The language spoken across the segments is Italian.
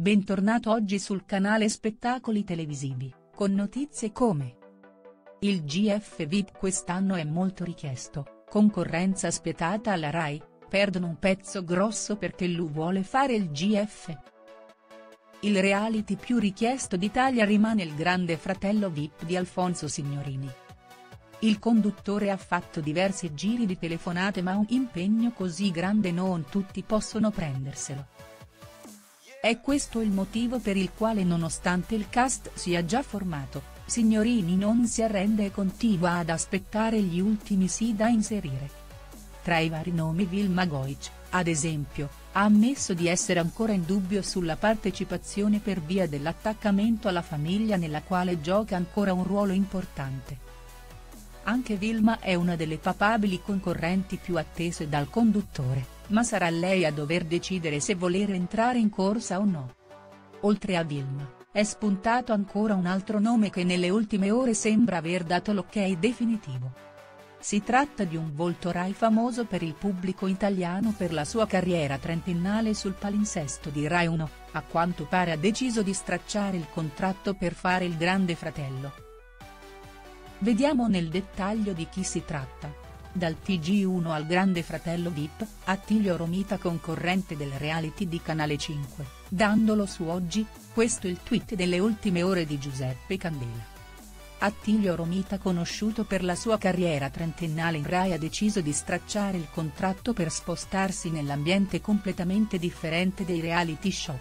Bentornato oggi sul canale Spettacoli Televisivi, con notizie come Il GF VIP quest'anno è molto richiesto, concorrenza spietata alla Rai, perdono un pezzo grosso perché Lu vuole fare il GF. Il reality più richiesto d'Italia rimane il Grande Fratello VIP di Alfonso Signorini. Il conduttore ha fatto diversi giri di telefonate ma un impegno così grande non tutti possono prenderselo. È questo il motivo per il quale nonostante il cast sia già formato, Signorini non si arrende e continua ad aspettare gli ultimi sì da inserire. Tra i vari nomi Vilma Goic, ad esempio, ha ammesso di essere ancora in dubbio sulla partecipazione per via dell'attaccamento alla famiglia nella quale gioca ancora un ruolo importante. Anche Vilma è una delle papabili concorrenti più attese dal conduttore, ma sarà lei a dover decidere se voler entrare in corsa o no. Oltre a Vilma, è spuntato ancora un altro nome che nelle ultime ore sembra aver dato l'ok definitivo. Si tratta di un volto Rai famoso per il pubblico italiano per la sua carriera trentennale sul palinsesto di Rai 1, a quanto pare ha deciso di stracciare il contratto per fare il grande fratello. Vediamo nel dettaglio di chi si tratta. Dal TG1 al Grande Fratello VIP, Attilio Romita concorrente del reality di Canale 5, dandolo su oggi, questo il tweet delle ultime ore di Giuseppe Candela. Attilio Romita conosciuto per la sua carriera trentennale in Rai ha deciso di stracciare il contratto per spostarsi nell'ambiente completamente differente dei reality show.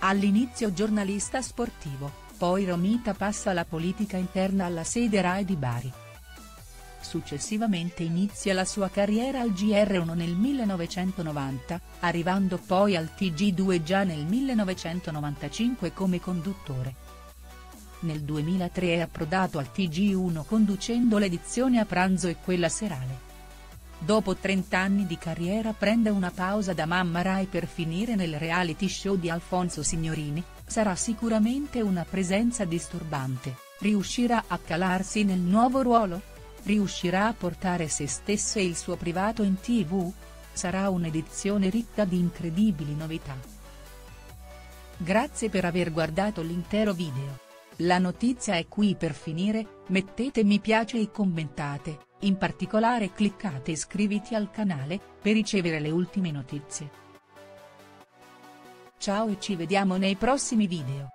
All'inizio giornalista sportivo, poi Romita passa alla politica interna alla sede Rai di Bari. Successivamente inizia la sua carriera al GR1 nel 1990, arrivando poi al TG2 già nel 1995 come conduttore. Nel 2003 è approdato al TG1 conducendo l'edizione a pranzo e quella serale. Dopo 30 anni di carriera prende una pausa da Mamma Rai per finire nel reality show di Alfonso Signorini, sarà sicuramente una presenza disturbante, riuscirà a calarsi nel nuovo ruolo? Riuscirà a portare se stesso e il suo privato in tv? Sarà un'edizione ricca di incredibili novità. Grazie per aver guardato l'intero video. La notizia è qui per finire, mettete mi piace e commentate, in particolare cliccate iscriviti al canale, per ricevere le ultime notizie. Ciao e ci vediamo nei prossimi video.